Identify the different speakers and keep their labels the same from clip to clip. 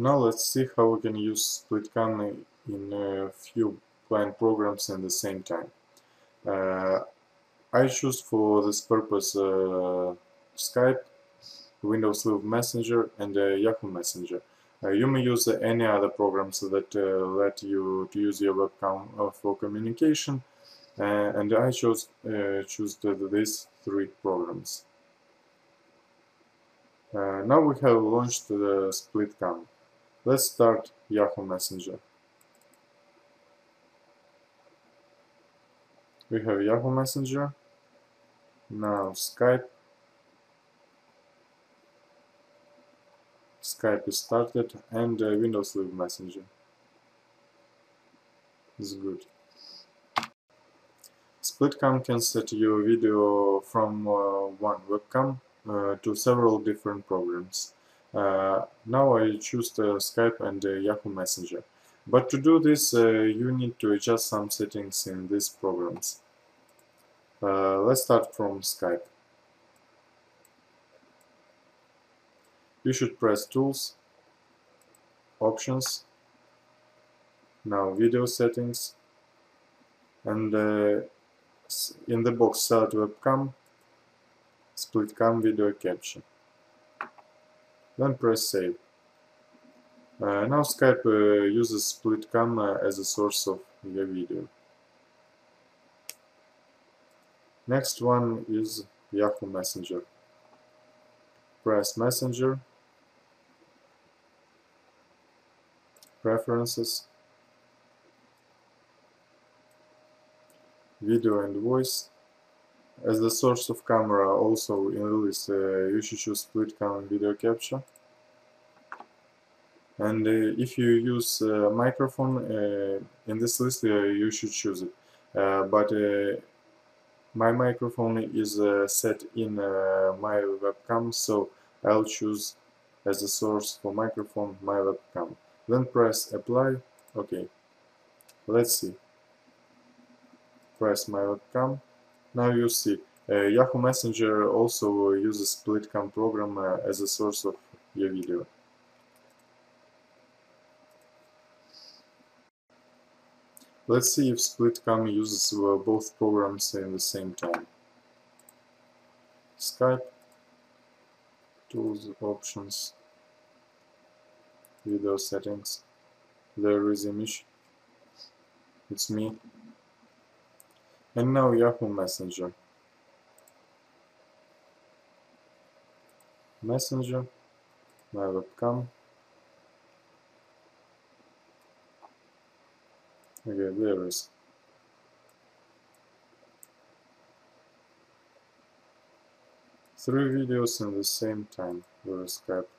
Speaker 1: Now let's see how we can use SplitCam in a few client programs at the same time. Uh, I choose for this purpose uh, Skype, Windows Live Messenger and uh, Yahoo Messenger. Uh, you may use any other programs that uh, let you to use your webcam uh, for communication and I chose choose the, these three programs. now we have launched the SplitCam. Let's start Yahoo Messenger. We have Yahoo Messenger, now Skype. Skype is started and uh, Windows Live Messenger. It's good. SplitCam can set your video from uh, one webcam uh, to several different programs. Uh, now I choose the Skype and the Yahoo Messenger. But to do this, uh, you need to adjust some settings in these programs. Uh, let's start from Skype. You should press Tools, Options, now Video Settings, and uh, in the box Select Webcam, SplitCam Video Capture. Then press Save. Uh, now Skype uh, uses SplitCam uh, as a source of your video. Next one is Yahoo Messenger. Press Messenger, Preferences, Video and Voice, as the source of camera also in list, uh, you should choose SplitCam video capture. And uh, if you use a microphone uh, in this list, uh, you should choose it. Uh, but uh, my microphone is set in my webcam, so I'll choose as a source for microphone my webcam. Then press apply. Okay. Let's see. Press my webcam now you see, uh, Yahoo Messenger also uses SplitCam program uh, as a source of your video. Let's see if SplitCam uses uh, both programs in the same time. Skype, Tools, Options, Video Settings, there is image, it's me, and now Yahoo Messenger. Messenger, my webcam. Okay, there is. Three videos in the same time with Skype.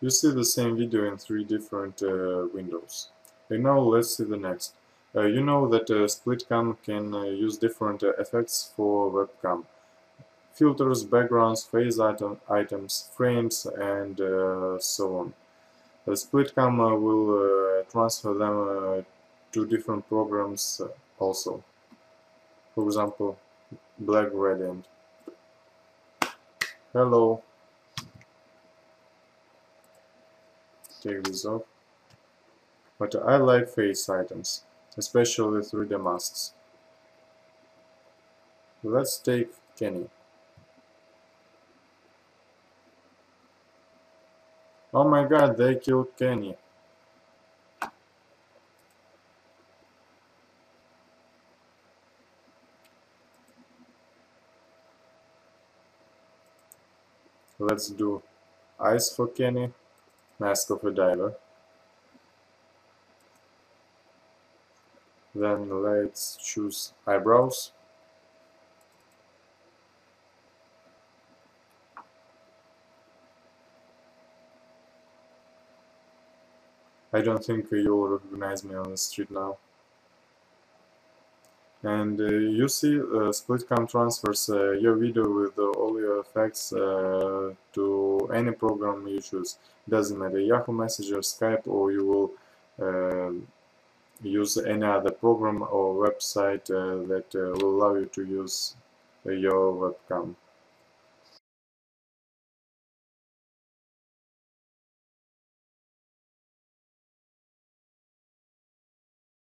Speaker 1: You see the same video in three different uh, windows. And now let's see the next. Uh, you know that uh, SplitCam can uh, use different uh, effects for webcam. Filters, backgrounds, face item, items, frames, and uh, so on. The SplitCam will transfer them to different programs also. For example, Black Gradient. Hello. This off. But I like face items, especially through the masks. Let's take Kenny. Oh my god, they killed Kenny. Let's do eyes for Kenny. Mask of a diver. Then let's choose eyebrows. I don't think you'll recognize me on the street now. And uh, you see uh, SplitCam transfers uh, your video with all your effects to any program you choose. Doesn't matter Yahoo Messenger, Skype, or you will use any other program or website that will allow you to use your webcam.